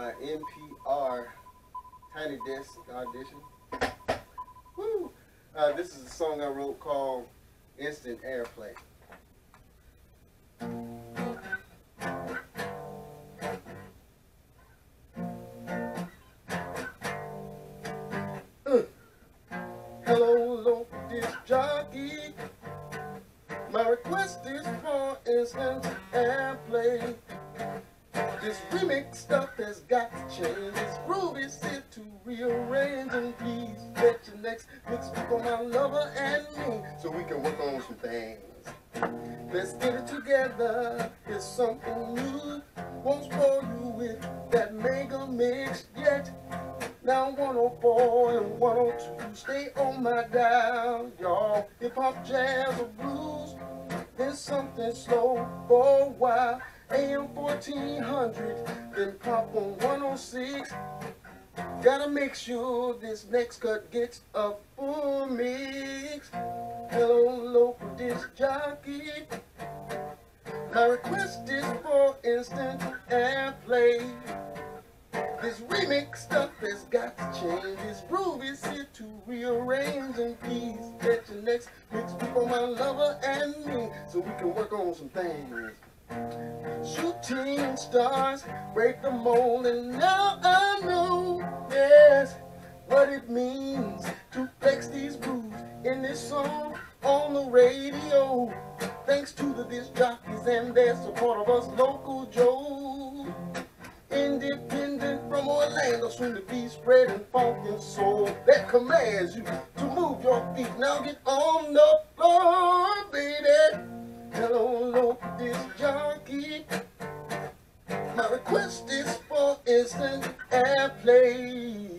my NPR Tiny Desk audition. Woo! Uh, this is a song I wrote called Instant Airplay. Uh. Hello, disc jockey. My request is for instant airplay. This remix stuff has got to change. This groove is to rearrange. And please let your next mix for my lover and me so we can work on some things. Let's get it together. It's something new. Won't spoil you with that mega mix yet. Now 104 and 102, stay on my dial, y'all. Hip hop, jazz, or blues, There's something slow for a while. AM 1400, then pop on 106. Gotta make sure this next cut gets a full mix. Hello, local disc jockey. My request is for instant airplay. This remix stuff has got to change. This groove is here to rearrange. And please get your next mix for my lover and me so we can work on some things. Shooting stars break the mold, and now I know, yes, what it means to flex these grooves in this song on the radio. Thanks to the disc jockeys and their support of us local Joe. Independent from Orlando, soon to be spreading funk and soul that commands you to move your feet. Now get on the Request